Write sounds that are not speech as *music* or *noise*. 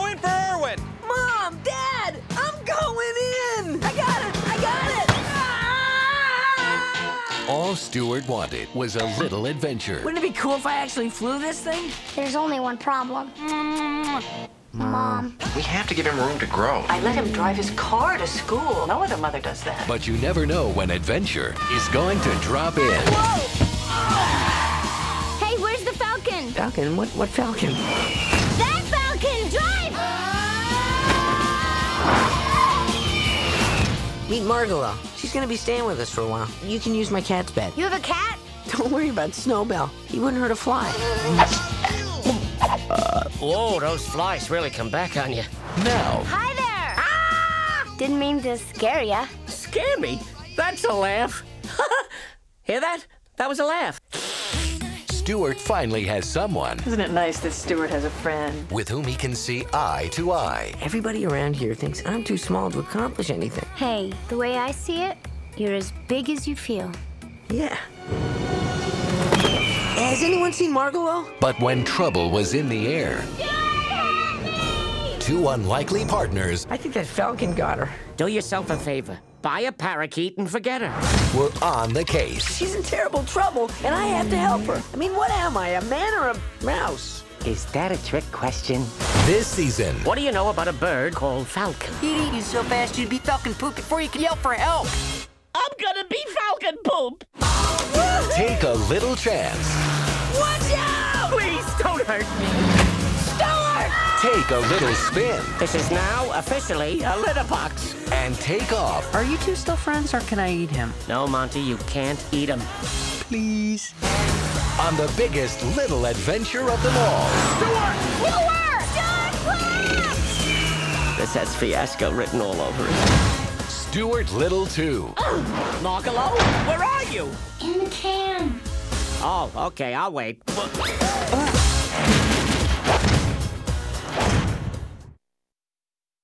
Going for Irwin. Mom, Dad, I'm going in. I got it. I got it. Ah! All Stuart wanted was a little adventure. Wouldn't it be cool if I actually flew this thing? There's only one problem. Mom. We have to give him room to grow. I let him drive his car to school. No other mother does that. But you never know when adventure is going to drop in. Whoa! Hey, where's the falcon? Falcon? What, what falcon? Meet Margalo. She's gonna be staying with us for a while. You can use my cat's bed. You have a cat? Don't worry about Snowbell. He wouldn't hurt a fly. Whoa, those flies really come back on you. Now, Hi there! Ah! Didn't mean to scare ya. Scare me? That's a laugh. *laughs* Hear that? That was a laugh. Stuart finally has someone Isn't it nice that Stuart has a friend? with whom he can see eye to eye. Everybody around here thinks I'm too small to accomplish anything. Hey, the way I see it, you're as big as you feel. Yeah. Has anyone seen Margalo? But when trouble was in the air, two unlikely partners I think that Falcon got her. Do yourself a favor. Buy a parakeet and forget her. We're on the case. She's in terrible trouble, and I have to help her. I mean, what am I, a man or a mouse? Is that a trick question? This season, What do you know about a bird called falcon? He'd eat you so fast you'd be Falcon poop before you could yell for help. I'm gonna be falcon poop. take a little chance. Watch out! Please don't hurt me. Take a little spin This is now officially a litter box. and take off Are you two still friends, or can I eat him? No, Monty, you can't eat him. Please. on the biggest little adventure of them all. Stuart! Stuart! Stuart! This has fiasco written all over it. Stuart Little 2. Margalo, where are you? In the can. Oh, okay, I'll wait.